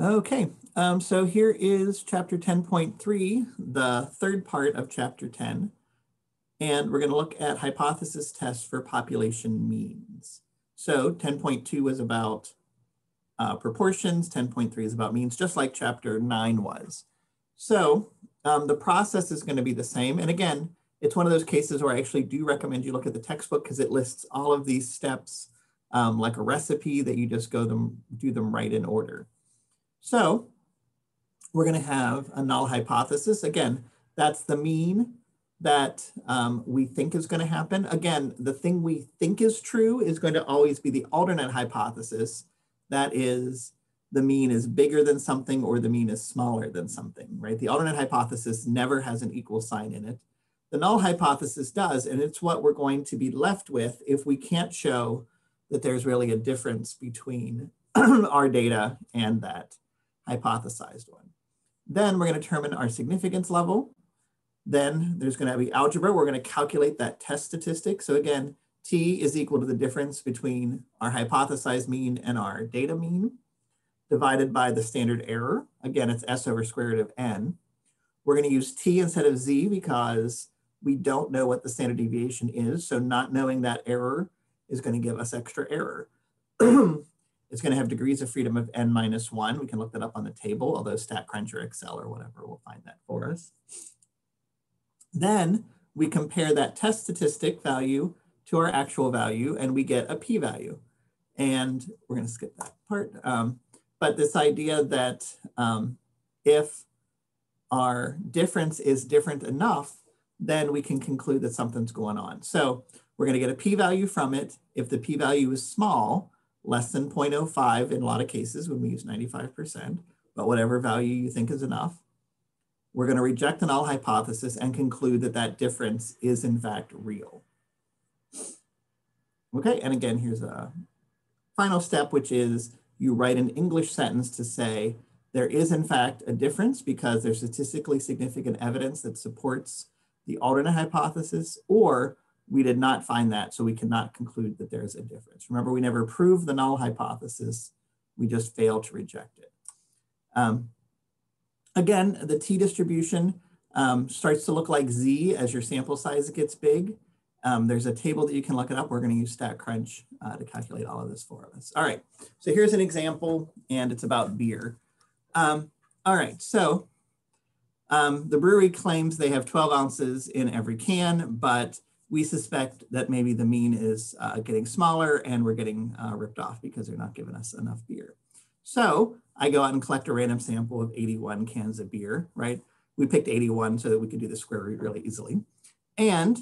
Okay, um, so here is chapter 10.3, the third part of chapter 10. And we're going to look at hypothesis tests for population means. So 10.2 was about uh, proportions, 10.3 is about means, just like chapter 9 was. So um, the process is going to be the same. And again, it's one of those cases where I actually do recommend you look at the textbook because it lists all of these steps um, like a recipe that you just go them, do them right in order. So we're going to have a null hypothesis. Again, that's the mean that um, we think is going to happen. Again, the thing we think is true is going to always be the alternate hypothesis. That is the mean is bigger than something or the mean is smaller than something, right? The alternate hypothesis never has an equal sign in it. The null hypothesis does, and it's what we're going to be left with if we can't show that there's really a difference between our data and that hypothesized one. Then we're going to determine our significance level. Then there's going to be algebra. We're going to calculate that test statistic. So again, t is equal to the difference between our hypothesized mean and our data mean divided by the standard error. Again, it's s over square root of n. We're going to use t instead of z because we don't know what the standard deviation is. So not knowing that error is going to give us extra error. It's going to have degrees of freedom of n minus one. We can look that up on the table, although StatCrunch or Excel or whatever will find that for us. Then we compare that test statistic value to our actual value and we get a p-value. And we're going to skip that part. Um, but this idea that um, if our difference is different enough, then we can conclude that something's going on. So we're going to get a p-value from it. If the p-value is small, less than 0.05 in a lot of cases when we use 95%, but whatever value you think is enough. We're going to reject the null hypothesis and conclude that that difference is in fact real. Okay, and again, here's a final step, which is you write an English sentence to say there is in fact a difference because there's statistically significant evidence that supports the alternate hypothesis, or we did not find that, so we cannot conclude that there's a difference. Remember, we never proved the null hypothesis, we just failed to reject it. Um, again, the t-distribution um, starts to look like z as your sample size gets big. Um, there's a table that you can look it up. We're going to use StatCrunch uh, to calculate all of this for us. All right, so here's an example, and it's about beer. Um, all right, so um, the brewery claims they have 12 ounces in every can, but we suspect that maybe the mean is uh, getting smaller and we're getting uh, ripped off because they're not giving us enough beer. So I go out and collect a random sample of 81 cans of beer, right? We picked 81 so that we could do the square root really easily. And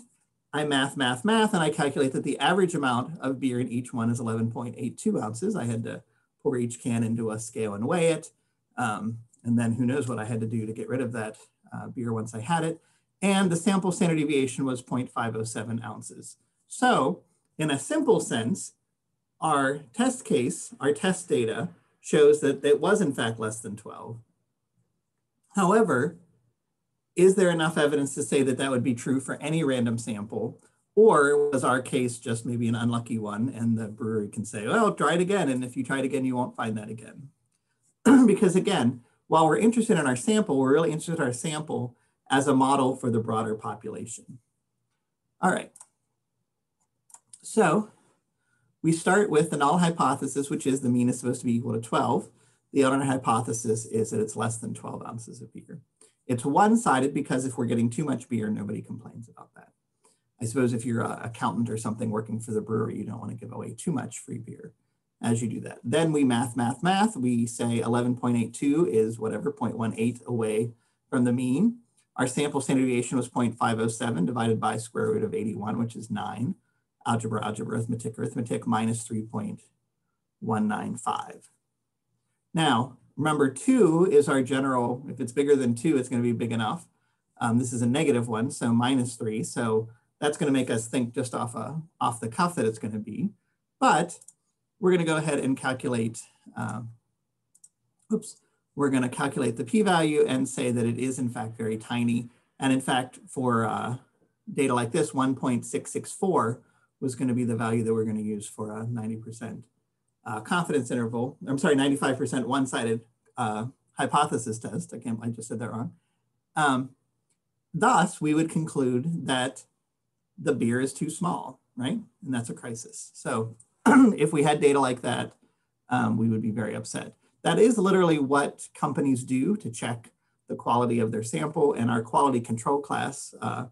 I math, math, math, and I calculate that the average amount of beer in each one is 11.82 ounces. I had to pour each can into a scale and weigh it. Um, and then who knows what I had to do to get rid of that uh, beer once I had it and the sample standard deviation was 0.507 ounces. So in a simple sense, our test case, our test data shows that it was in fact less than 12. However, is there enough evidence to say that that would be true for any random sample? Or was our case just maybe an unlucky one and the brewery can say, well, try it again. And if you try it again, you won't find that again. because again, while we're interested in our sample, we're really interested in our sample as a model for the broader population. All right. So we start with the null hypothesis, which is the mean is supposed to be equal to 12. The other hypothesis is that it's less than 12 ounces of beer. It's one-sided because if we're getting too much beer, nobody complains about that. I suppose if you're an accountant or something working for the brewery, you don't want to give away too much free beer as you do that. Then we math, math, math. We say 11.82 is whatever, 0.18 away from the mean. Our sample standard deviation was 0.507 divided by square root of 81, which is nine. Algebra, algebra, arithmetic, arithmetic, minus 3.195. Now, remember two is our general, if it's bigger than two, it's gonna be big enough. Um, this is a negative one, so minus three. So that's gonna make us think just off, a, off the cuff that it's gonna be. But we're gonna go ahead and calculate, uh, oops, we're going to calculate the p-value and say that it is in fact very tiny. And in fact, for uh, data like this, 1.664 was going to be the value that we're going to use for a 90% uh, confidence interval. I'm sorry, 95% one-sided uh, hypothesis test. I can't, I just said that wrong. Um, thus, we would conclude that the beer is too small, right? And that's a crisis. So if we had data like that, um, we would be very upset. That is literally what companies do to check the quality of their sample and our quality control class, uh,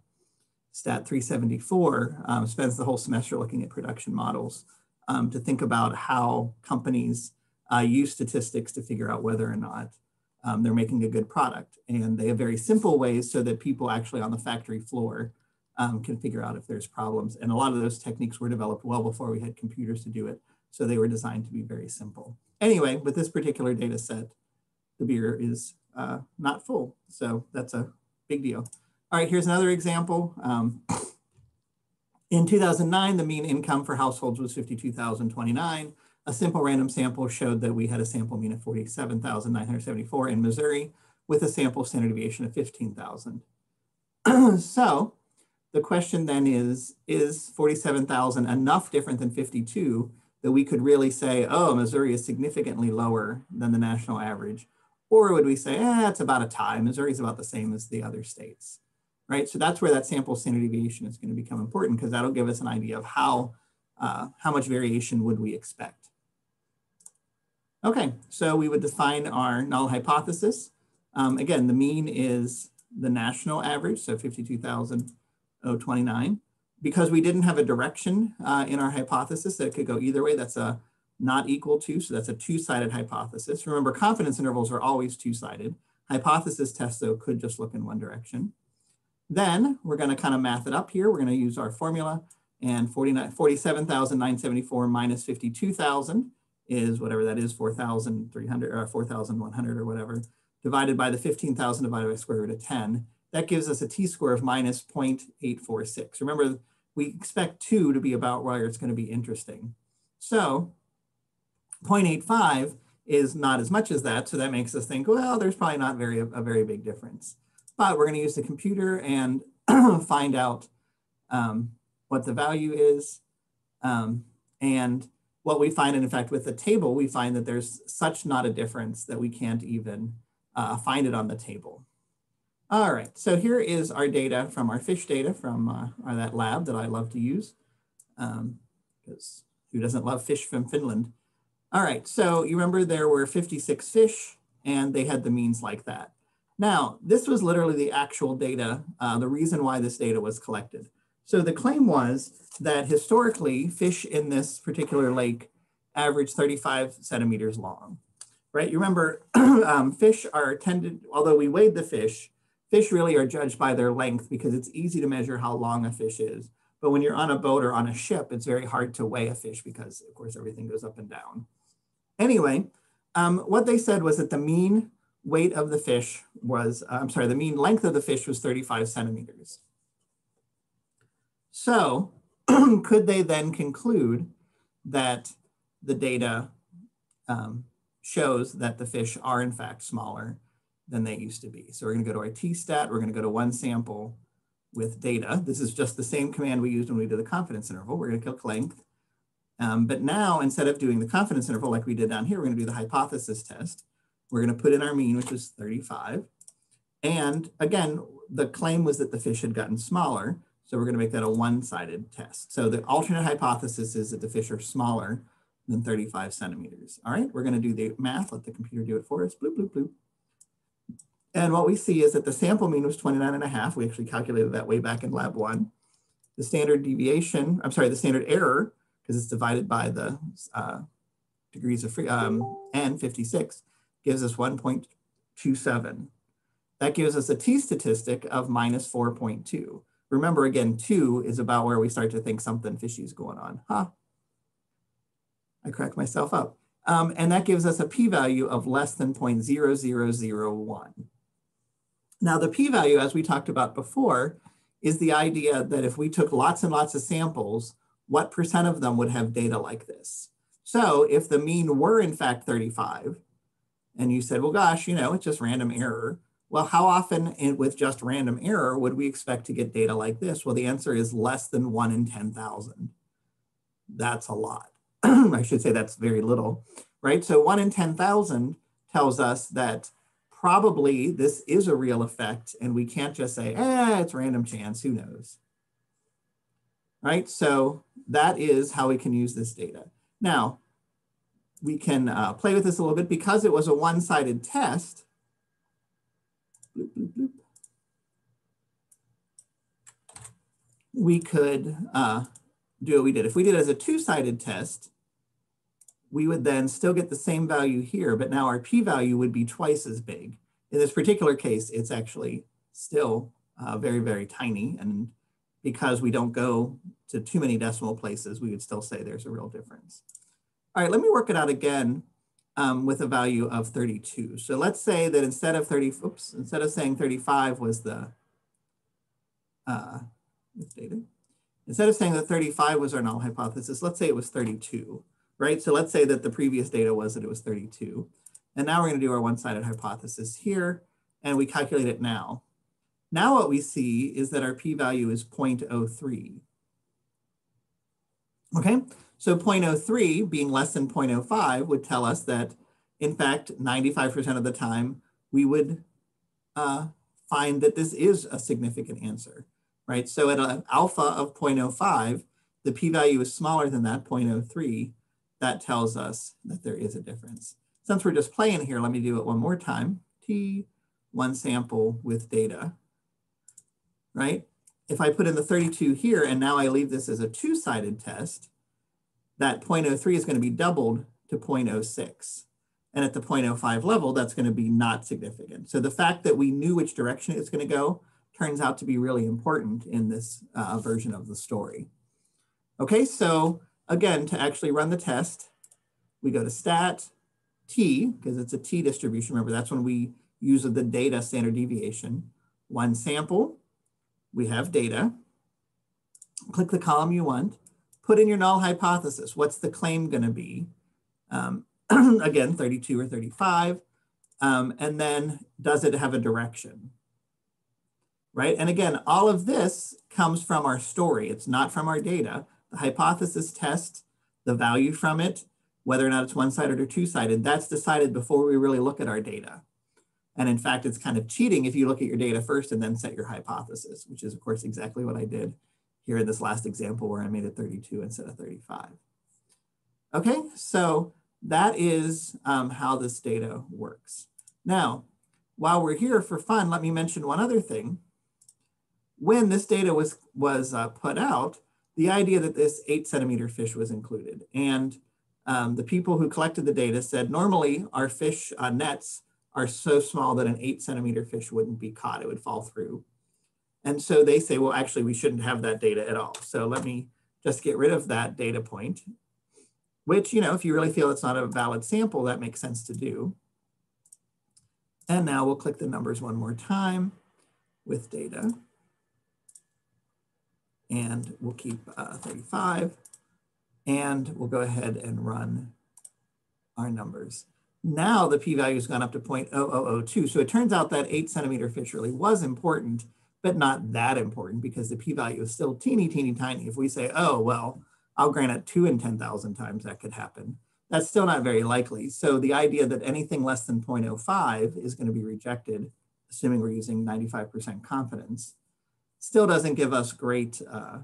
STAT 374, um, spends the whole semester looking at production models um, to think about how companies uh, use statistics to figure out whether or not um, they're making a good product. And they have very simple ways so that people actually on the factory floor um, can figure out if there's problems. And a lot of those techniques were developed well before we had computers to do it. So they were designed to be very simple. Anyway, with this particular data set, the beer is uh, not full. So that's a big deal. All right, here's another example. Um, in 2009, the mean income for households was 52,029. A simple random sample showed that we had a sample mean of 47,974 in Missouri with a sample standard deviation of 15,000. so the question then is, is 47,000 enough different than 52 that we could really say, oh, Missouri is significantly lower than the national average? Or would we say, eh, it's about a tie. Missouri is about the same as the other states, right? So that's where that sample standard deviation is going to become important because that'll give us an idea of how, uh, how much variation would we expect. Okay, so we would define our null hypothesis. Um, again, the mean is the national average, so 52,029. Because we didn't have a direction uh, in our hypothesis that it could go either way, that's a not equal to, so that's a two-sided hypothesis. Remember, confidence intervals are always two-sided. Hypothesis tests, though, could just look in one direction. Then we're going to kind of math it up here. We're going to use our formula, and 47,974 minus 52,000 is whatever that is, 4,300 or 4,100 or whatever, divided by the 15,000 divided by square root of 10. That gives us a t-score of minus 0.846. Remember, we expect two to be about where it's going to be interesting. So 0.85 is not as much as that. So that makes us think, well, there's probably not very a very big difference. But we're going to use the computer and find out um, what the value is. Um, and what we find, and in fact, with the table, we find that there's such not a difference that we can't even uh, find it on the table. All right, so here is our data from our fish data from uh, that lab that I love to use. Because um, who doesn't love fish from Finland? All right, so you remember there were 56 fish and they had the means like that. Now, this was literally the actual data, uh, the reason why this data was collected. So the claim was that historically fish in this particular lake averaged 35 centimeters long, right? You remember um, fish are tended, although we weighed the fish, fish really are judged by their length because it's easy to measure how long a fish is. But when you're on a boat or on a ship, it's very hard to weigh a fish because of course everything goes up and down. Anyway, um, what they said was that the mean weight of the fish was, uh, I'm sorry, the mean length of the fish was 35 centimeters. So could they then conclude that the data um, shows that the fish are in fact smaller than they used to be. So we're gonna go to our t-stat, we're gonna go to one sample with data. This is just the same command we used when we did the confidence interval. We're gonna click length. Um, but now instead of doing the confidence interval like we did down here, we're gonna do the hypothesis test. We're gonna put in our mean, which is 35. And again, the claim was that the fish had gotten smaller. So we're going to make that a one-sided test. So the alternate hypothesis is that the fish are smaller than 35 centimeters. All right, we're going to do the math. Let the computer do it for us. Bloop, bloop, bloop. And what we see is that the sample mean was 29 and a half. We actually calculated that way back in lab one. The standard deviation, I'm sorry, the standard error, because it's divided by the uh, degrees of free, um, n, 56, gives us 1.27. That gives us a t-statistic of minus 4.2. Remember again, two is about where we start to think something fishy is going on. Huh? I crack myself up. Um, and that gives us a p-value of less than 0.0001. Now the p-value, as we talked about before, is the idea that if we took lots and lots of samples, what percent of them would have data like this? So if the mean were in fact 35, and you said, well, gosh, you know, it's just random error, well, how often in, with just random error would we expect to get data like this? Well, the answer is less than one in 10,000. That's a lot. I should say that's very little, right? So one in 10,000 tells us that probably this is a real effect and we can't just say, eh, it's random chance, who knows? Right, so that is how we can use this data. Now, we can uh, play with this a little bit because it was a one-sided test. Bloop, bloop, bloop. We could uh, do what we did. If we did it as a two-sided test, we would then still get the same value here, but now our p-value would be twice as big. In this particular case, it's actually still uh, very, very tiny. And because we don't go to too many decimal places, we would still say there's a real difference. All right, let me work it out again um, with a value of 32. So let's say that instead of 30, oops, instead of saying 35 was the, uh, data, instead of saying that 35 was our null hypothesis, let's say it was 32 right? So let's say that the previous data was that it was 32. And now we're gonna do our one-sided hypothesis here, and we calculate it now. Now what we see is that our p-value is 0.03. Okay, so 0.03 being less than 0.05 would tell us that, in fact, 95% of the time, we would uh, find that this is a significant answer, right? So at an alpha of 0.05, the p-value is smaller than that, 0.03, that tells us that there is a difference. Since we're just playing here, let me do it one more time. T, one sample with data, right? If I put in the 32 here and now I leave this as a two-sided test, that 0.03 is going to be doubled to 0.06. And at the 0.05 level, that's going to be not significant. So the fact that we knew which direction it's going to go turns out to be really important in this uh, version of the story. Okay, so Again, to actually run the test, we go to stat t, because it's a t distribution. Remember, that's when we use the data standard deviation. One sample, we have data. Click the column you want. Put in your null hypothesis. What's the claim going to be? Um, again, 32 or 35. Um, and then does it have a direction? Right? And again, all of this comes from our story. It's not from our data hypothesis test, the value from it, whether or not it's one-sided or two-sided, that's decided before we really look at our data. And in fact, it's kind of cheating if you look at your data first and then set your hypothesis, which is of course exactly what I did here in this last example where I made it 32 instead of 35. Okay, so that is um, how this data works. Now, while we're here for fun, let me mention one other thing. When this data was, was uh, put out, the idea that this eight centimeter fish was included. And um, the people who collected the data said, normally our fish uh, nets are so small that an eight centimeter fish wouldn't be caught, it would fall through. And so they say, well, actually we shouldn't have that data at all. So let me just get rid of that data point, which, you know, if you really feel it's not a valid sample, that makes sense to do. And now we'll click the numbers one more time with data and we'll keep uh, 35 and we'll go ahead and run our numbers. Now the p-value has gone up to 0.0002. So it turns out that eight centimeter fish really was important, but not that important because the p-value is still teeny, teeny tiny. If we say, oh, well, I'll grant it two in 10,000 times that could happen. That's still not very likely. So the idea that anything less than 0.05 is gonna be rejected, assuming we're using 95% confidence, still doesn't give us great, uh,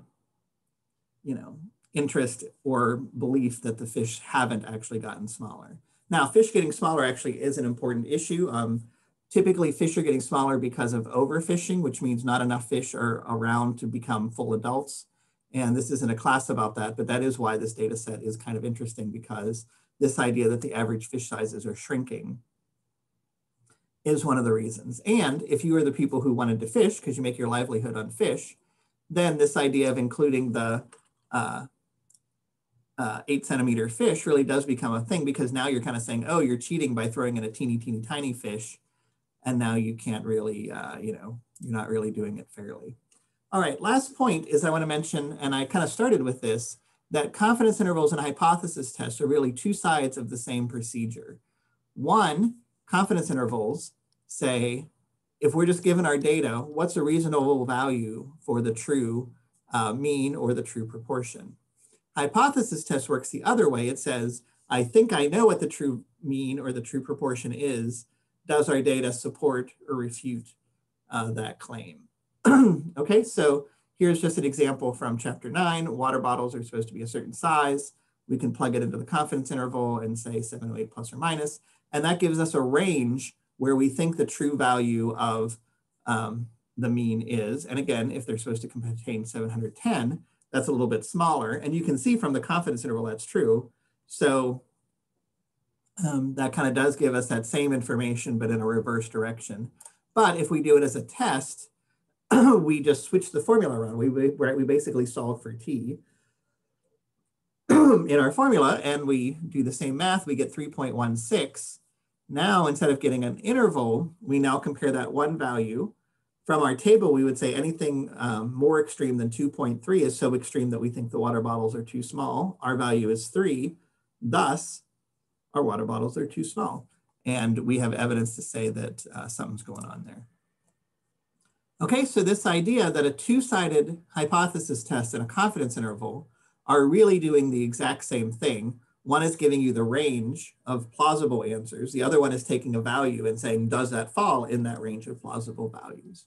you know, interest or belief that the fish haven't actually gotten smaller. Now, fish getting smaller actually is an important issue. Um, typically, fish are getting smaller because of overfishing, which means not enough fish are around to become full adults. And this isn't a class about that, but that is why this data set is kind of interesting because this idea that the average fish sizes are shrinking is one of the reasons. And if you are the people who wanted to fish because you make your livelihood on fish, then this idea of including the uh, uh, eight centimeter fish really does become a thing because now you're kind of saying, oh, you're cheating by throwing in a teeny, teeny, tiny fish. And now you can't really, uh, you know, you're not really doing it fairly. All right, last point is I want to mention, and I kind of started with this, that confidence intervals and hypothesis tests are really two sides of the same procedure. One confidence intervals say, if we're just given our data, what's a reasonable value for the true uh, mean or the true proportion? Hypothesis test works the other way. It says, I think I know what the true mean or the true proportion is. Does our data support or refute uh, that claim? okay, so here's just an example from chapter nine. Water bottles are supposed to be a certain size. We can plug it into the confidence interval and say seven to eight plus or minus, and that gives us a range where we think the true value of um, the mean is. And again, if they're supposed to contain 710, that's a little bit smaller. And you can see from the confidence interval that's true. So um, that kind of does give us that same information, but in a reverse direction. But if we do it as a test, we just switch the formula around. We, right, we basically solve for t in our formula and we do the same math, we get 3.16 now, instead of getting an interval, we now compare that one value. From our table, we would say anything um, more extreme than 2.3 is so extreme that we think the water bottles are too small. Our value is three. Thus, our water bottles are too small. And we have evidence to say that uh, something's going on there. Okay, so this idea that a two-sided hypothesis test and a confidence interval are really doing the exact same thing one is giving you the range of plausible answers. The other one is taking a value and saying, does that fall in that range of plausible values?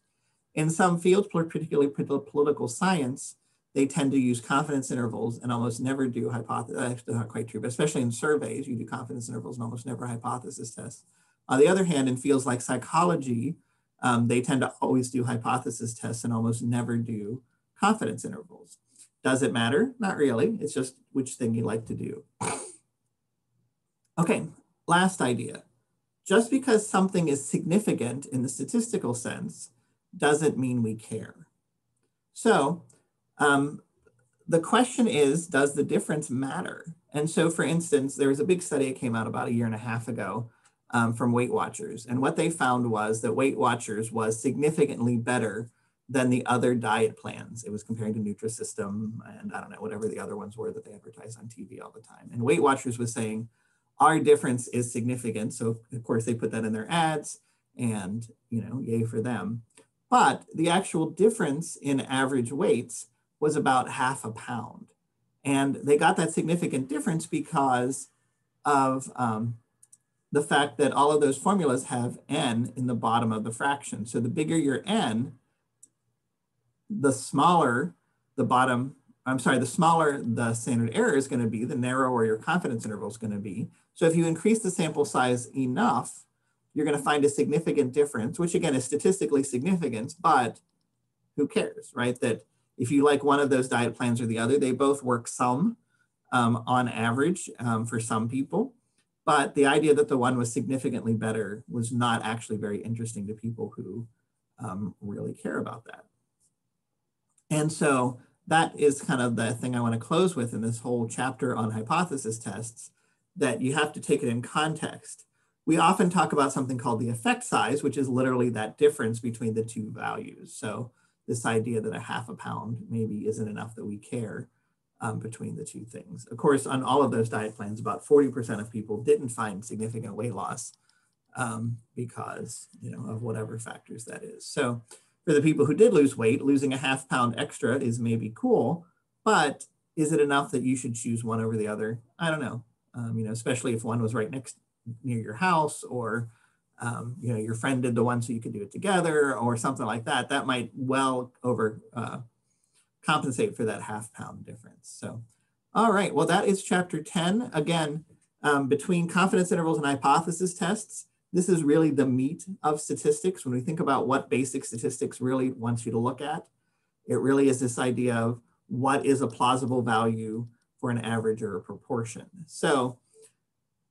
In some fields, particularly political science, they tend to use confidence intervals and almost never do hypothesis, actually not quite true, but especially in surveys, you do confidence intervals and almost never hypothesis tests. On the other hand, in fields like psychology, um, they tend to always do hypothesis tests and almost never do confidence intervals. Does it matter? Not really. It's just which thing you like to do. Okay, last idea. Just because something is significant in the statistical sense doesn't mean we care. So um, the question is, does the difference matter? And so for instance, there was a big study that came out about a year and a half ago um, from Weight Watchers. And what they found was that Weight Watchers was significantly better than the other diet plans. It was comparing to Nutrisystem and I don't know, whatever the other ones were that they advertise on TV all the time. And Weight Watchers was saying, our difference is significant. So of course they put that in their ads and, you know, yay for them. But the actual difference in average weights was about half a pound. And they got that significant difference because of um, the fact that all of those formulas have n in the bottom of the fraction. So the bigger your n, the smaller the bottom, I'm sorry, the smaller the standard error is going to be, the narrower your confidence interval is going to be. So if you increase the sample size enough, you're going to find a significant difference, which again is statistically significant, but who cares, right? That if you like one of those diet plans or the other, they both work some um, on average um, for some people. But the idea that the one was significantly better was not actually very interesting to people who um, really care about that. And so that is kind of the thing I want to close with in this whole chapter on hypothesis tests that you have to take it in context. We often talk about something called the effect size, which is literally that difference between the two values. So this idea that a half a pound maybe isn't enough that we care um, between the two things. Of course, on all of those diet plans, about 40% of people didn't find significant weight loss um, because you know of whatever factors that is. So for the people who did lose weight, losing a half pound extra is maybe cool, but is it enough that you should choose one over the other? I don't know um, you know, especially if one was right next near your house or, um, you know, your friend did the one so you could do it together or something like that, that might well over uh, compensate for that half pound difference. So, all right, well, that is chapter 10. Again, um, between confidence intervals and hypothesis tests, this is really the meat of statistics. When we think about what basic statistics really wants you to look at, it really is this idea of what is a plausible value for an average or a proportion. So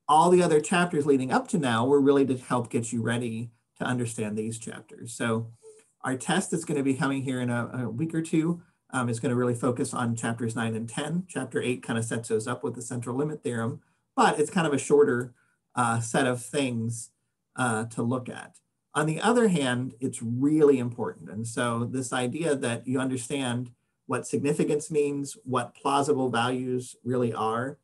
all the other chapters leading up to now were really to help get you ready to understand these chapters. So our test that's going to be coming here in a, a week or two um, is going to really focus on chapters 9 and 10. Chapter 8 kind of sets those up with the central limit theorem, but it's kind of a shorter uh, set of things uh, to look at. On the other hand, it's really important. And so this idea that you understand what significance means, what plausible values really are,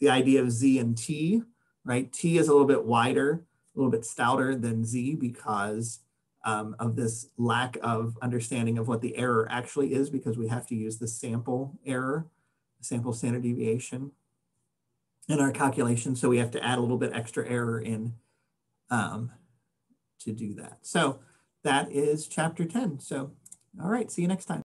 the idea of Z and T, right? T is a little bit wider, a little bit stouter than Z because um, of this lack of understanding of what the error actually is because we have to use the sample error, sample standard deviation. in our calculation. So we have to add a little bit extra error in um, to do that. So that is chapter 10. So, all right, see you next time.